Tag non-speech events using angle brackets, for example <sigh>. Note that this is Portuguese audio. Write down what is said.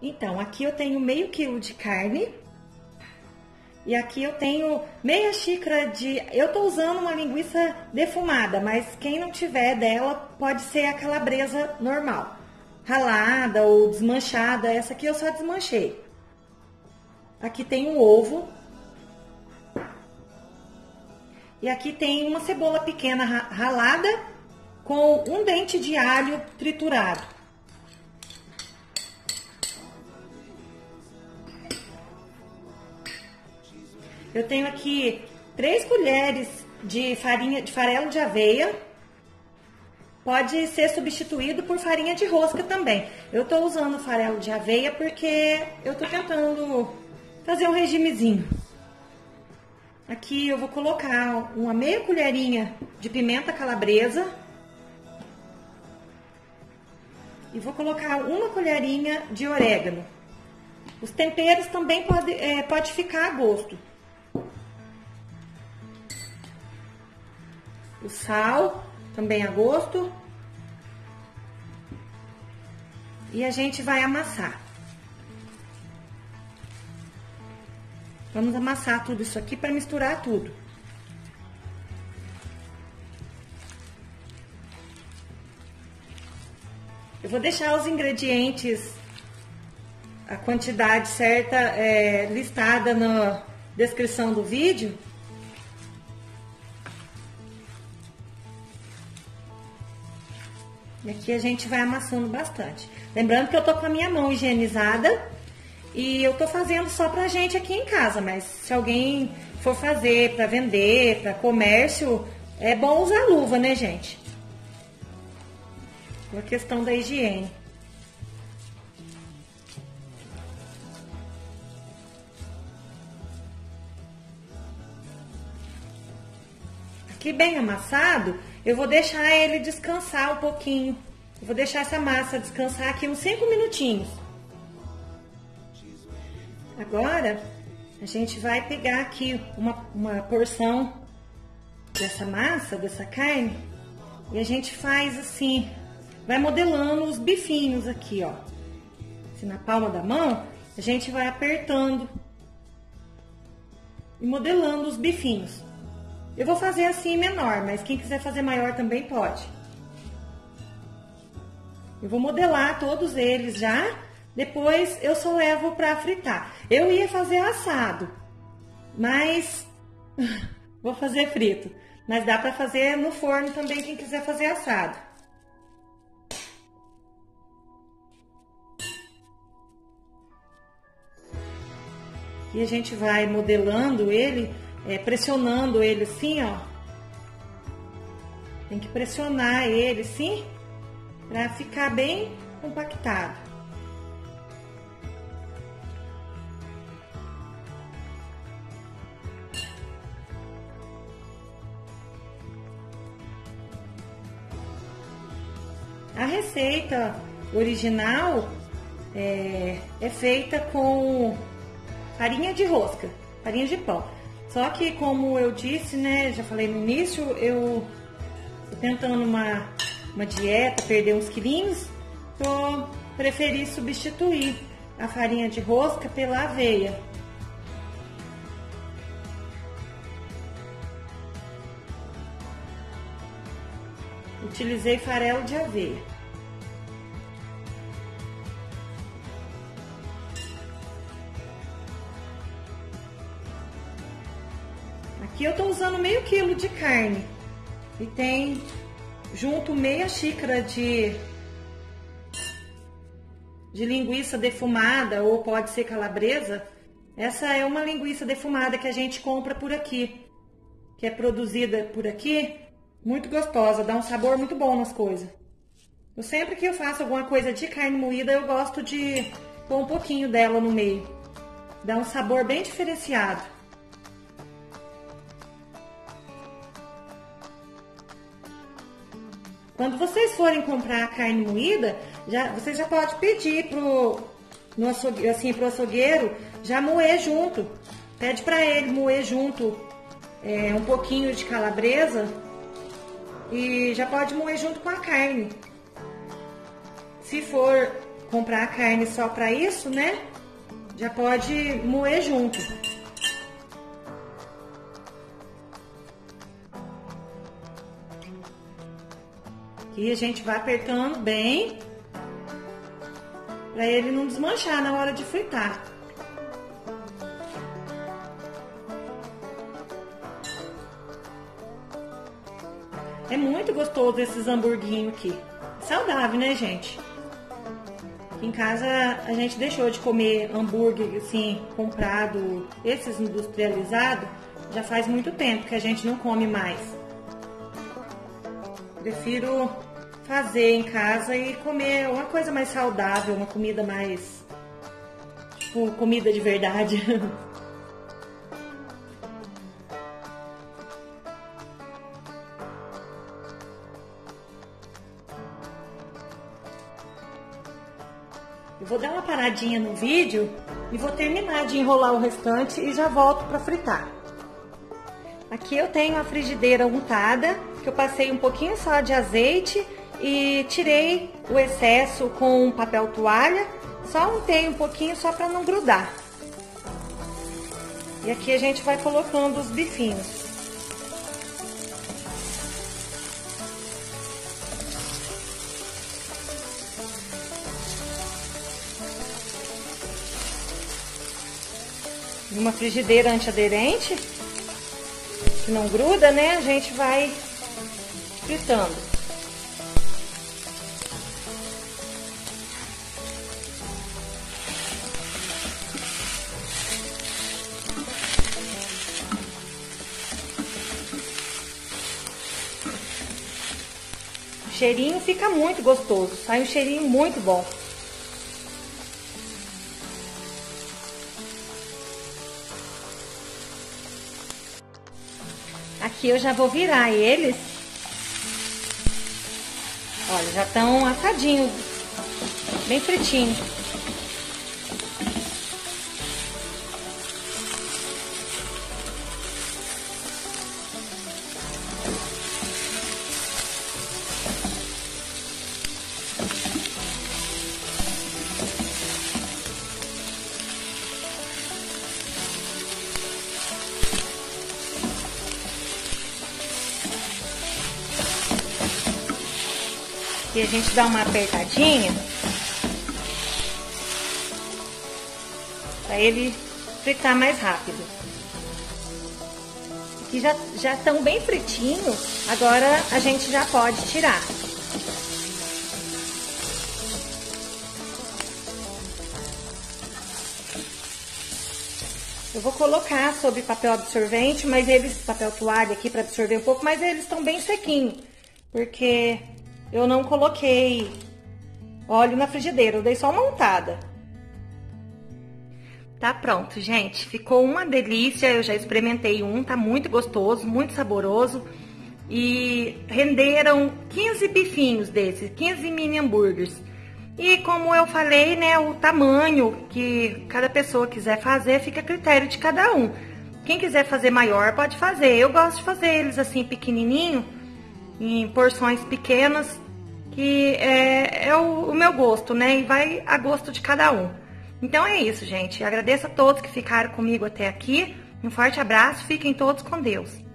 Então, aqui eu tenho meio quilo de carne. E aqui eu tenho meia xícara de... Eu tô usando uma linguiça defumada, mas quem não tiver dela, pode ser a calabresa normal. Ralada ou desmanchada. Essa aqui eu só desmanchei. Aqui tem um ovo. E aqui tem uma cebola pequena ralada com um dente de alho triturado. Eu tenho aqui três colheres de farinha de farelo de aveia. Pode ser substituído por farinha de rosca também. Eu estou usando farelo de aveia porque eu estou tentando fazer um regimezinho. Aqui eu vou colocar uma meia colherinha de pimenta calabresa. E vou colocar uma colherinha de orégano. Os temperos também pode, é, pode ficar a gosto. O sal também a gosto. E a gente vai amassar. Vamos amassar tudo isso aqui para misturar tudo. Eu vou deixar os ingredientes, a quantidade certa é, listada na descrição do vídeo. E aqui a gente vai amassando bastante. Lembrando que eu tô com a minha mão higienizada e eu tô fazendo só pra gente aqui em casa, mas se alguém for fazer para vender, para comércio, é bom usar luva, né, gente? Por questão da higiene. Aqui bem amassado, eu vou deixar ele descansar um pouquinho. Eu vou deixar essa massa descansar aqui uns 5 minutinhos. Agora, a gente vai pegar aqui uma, uma porção dessa massa, dessa carne, e a gente faz assim, vai modelando os bifinhos aqui, ó. Assim, na palma da mão, a gente vai apertando e modelando os bifinhos. Eu vou fazer assim menor, mas quem quiser fazer maior também pode. Eu vou modelar todos eles já depois eu só levo para fritar. Eu ia fazer assado, mas <laughs> vou fazer frito. Mas dá para fazer no forno também quem quiser fazer assado. E a gente vai modelando ele, é, pressionando ele assim, ó. Tem que pressionar ele assim, para ficar bem compactado. A receita original é, é feita com farinha de rosca, farinha de pão. Só que, como eu disse, né, já falei no início, eu tô tentando uma, uma dieta, perder uns quilinhos, tô preferi substituir a farinha de rosca pela aveia. Utilizei farelo de aveia. Aqui eu tô usando meio quilo de carne e tem junto meia xícara de de linguiça defumada ou pode ser calabresa. Essa é uma linguiça defumada que a gente compra por aqui, que é produzida por aqui muito gostosa, dá um sabor muito bom nas coisas. Eu sempre que eu faço alguma coisa de carne moída, eu gosto de pôr um pouquinho dela no meio. Dá um sabor bem diferenciado. Quando vocês forem comprar a carne moída, já, você já pode pedir pro, no açougue, assim, pro açougueiro já moer junto. Pede para ele moer junto é, um pouquinho de calabresa e já pode moer junto com a carne. Se for comprar a carne só para isso, né? Já pode moer junto. Aqui a gente vai apertando bem para ele não desmanchar na hora de fritar. É muito gostoso esses hamburguinhos aqui. Saudável, né, gente? Em casa a gente deixou de comer hambúrguer assim, comprado, esses industrializados, já faz muito tempo que a gente não come mais. Prefiro fazer em casa e comer uma coisa mais saudável, uma comida mais. Tipo, comida de verdade. <laughs> Eu vou dar uma paradinha no vídeo e vou terminar de enrolar o restante e já volto para fritar. Aqui eu tenho a frigideira untada, que eu passei um pouquinho só de azeite e tirei o excesso com papel toalha, só untei um pouquinho só para não grudar. E aqui a gente vai colocando os bifinhos. Uma frigideira antiaderente, que não gruda, né? A gente vai fritando. Cheirinho fica muito gostoso, sai um cheirinho muito bom. Aqui eu já vou virar eles. Olha, já estão assadinhos, bem fritinhos. Aqui a gente dá uma apertadinha. Para ele fritar mais rápido. Aqui já já estão bem fritinhos. Agora a gente já pode tirar. Eu vou colocar sobre papel absorvente, mas eles, papel toalha aqui para absorver um pouco, mas eles estão bem sequinhos, porque eu não coloquei óleo na frigideira, eu dei só uma untada. Tá pronto, gente. Ficou uma delícia. Eu já experimentei um, tá muito gostoso, muito saboroso. E renderam 15 bifinhos desses, 15 mini hambúrgueres. E como eu falei, né, o tamanho que cada pessoa quiser fazer fica a critério de cada um. Quem quiser fazer maior pode fazer. Eu gosto de fazer eles assim pequenininho em porções pequenas, que é, é o, o, meu gosto, né? E vai a gosto de cada um. Então é isso, gente. Agradeço a todos que ficaram comigo até aqui. Um forte abraço, fiquem todos com Deus.